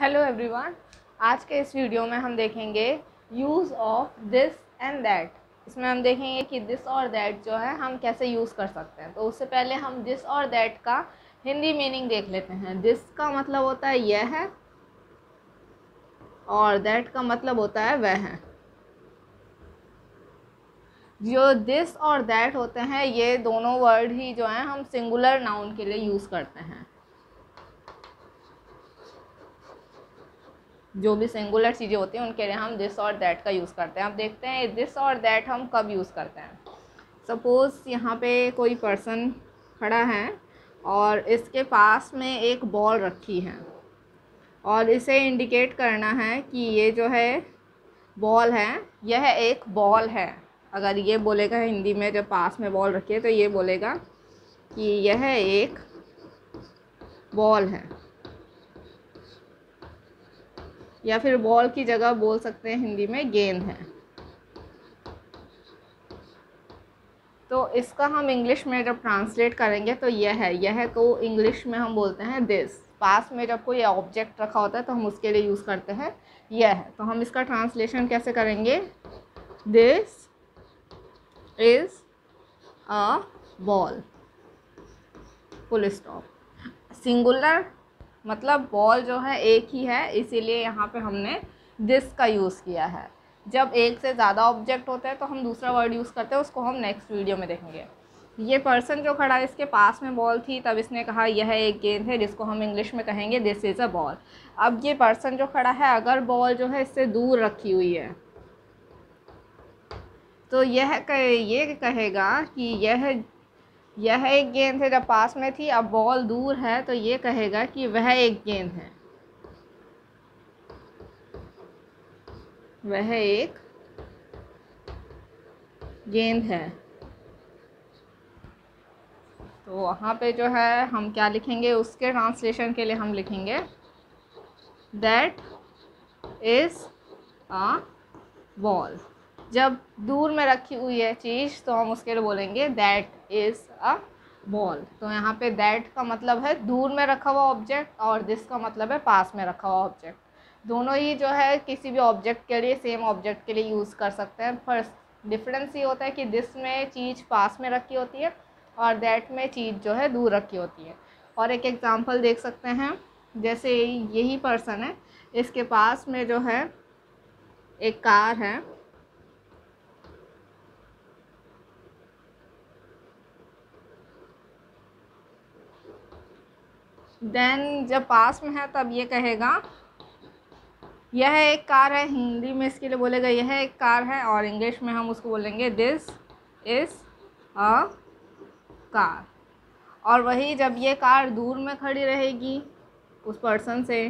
Hello everyone आज के इस वीडियो में हम देखेंगे use of this and that इसमें हम देखेंगे कि दिस और दैट जो है, हम कैसे यूज़ कर सकते हैं। तो उससे पहले हम दिस और दैट का हिंदी मीनिंग देख लेते हैं। दिस का मतलब होता है यह है, और दैट का मतलब होता है वह है। जो दिस और दैट होते हैं, ये दोनों वर्ड ही जो हैं, हम सिंगुलर नाउन के लिए यूज़ करते हैं। जो भी सिंगुलर चीज़ें होती हैं, उनके लिए हम दिस और दैट का यूज़ करते हैं। अब देखते हैं दिस और दैट हम कब यूज़ करते हैं? सपोज़ यहाँ पे कोई पर्सन खड़ा है और इसके पास में एक बॉल रखी है और इसे इंडिकेट करना है कि ये जो है बॉल है, यह एक बॉल है। अगर ये बोलेगा हिंदी में, जब पास में बॉल रखी है तो ये बोलेगा कि यह एक बॉल है। या फिर बॉल की जगह बोल सकते हैं हिंदी में, गेंद है। तो इसका हम इंग्लिश में जब ट्रांसलेट करेंगे तो यह है, यह को इंग्लिश में हम बोलते हैं दिस पास में जब कोई ऑब्जेक्ट रखा होता है तो हम उसके लिए यूज़ करते हैं, यह है। तो हम इसका ट्रांसलेशन कैसे करेंगे? This is a ball full stop singular मतलब बॉल जो है एक ही है इसीलिए यहाँ पे हमने दिस का यूज़ किया है। जब एक से ज़्यादा ऑब्जेक्ट होता है तो हम दूसरा वर्ड यूज़ करते हैं उसको हम नेक्स्ट वीडियो में देखेंगे। ये पर्सन जो खड़ा है इसके पास में बॉल थी तब इसने कहा यह एक गेंद है जिसको हम इंग्लिश में कहेंगे दिस इज़ अ बॉल अब ये पर्सन जो खड़ा है अगर बॉल जो है इससे दूर रखी हुई है तो यह कह, ये कहेगा कि यह यह एक गेंद है, जब पास में थी, अब बॉल दूर है तो ये कहेगा कि वह एक गेंद है। वह एक गेंद है। तो वहाँ पे जो है, हम क्या लिखेंगे? उसके ट्रांसलेशन के लिए हम लिखेंगे दैट इज़ अ बॉल जब दूर में रखी हुई है चीज़ तो हम उसके लिए बोलेंगे दैट इज़ अ बॉल तो यहाँ पे दैट का मतलब है दूर में रखा हुआ ऑब्जेक्ट और दिस का मतलब है पास में रखा हुआ ऑब्जेक्ट दोनों ही जो है किसी भी ऑब्जेक्ट के लिए सेम ऑब्जेक्ट के लिए यूज़ कर सकते हैं। फ़र्स्ट डिफरेंस ये होता है कि दिस में चीज़ पास में रखी होती है और दैट में चीज़ जो है दूर रखी होती है। और एक एग्ज़ाम्पल देख सकते हैं। जैसे यही पर्सन है, इसके पास में जो है एक कार है। देन जब पास में है, तब ये कहेगा, यह एक कार है हिंदी में, इसके लिए बोलेगा, यह एक कार है और इंग्लिश में हम उसको बोलेंगे दिस इज़ अ कार और वही जब ये कार दूर में खड़ी रहेगी, उस पर्सन से,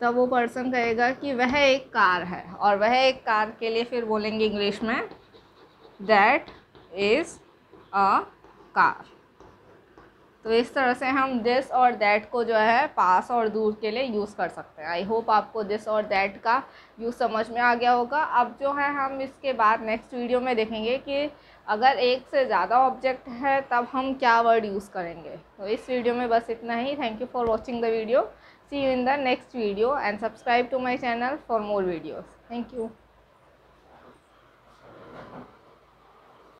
तब वो पर्सन कहेगा कि वह एक कार है। और वह एक कार के लिए फिर बोलेंगे इंग्लिश में दैट इज़ अ कार तो इस तरह से हम दिस और दैट को जो है पास और दूर के लिए यूज़ कर सकते हैं। आई होप आपको दिस और दैट का यूज़ समझ में आ गया होगा। अब जो है हम इसके बाद नेक्स्ट वीडियो में देखेंगे कि अगर एक से ज़्यादा ऑब्जेक्ट है, तब हम क्या वर्ड यूज़ करेंगे। तो इस वीडियो में बस इतना ही। Thank you for watching the video see you in the next video and subscribe to my channel for more videos thank you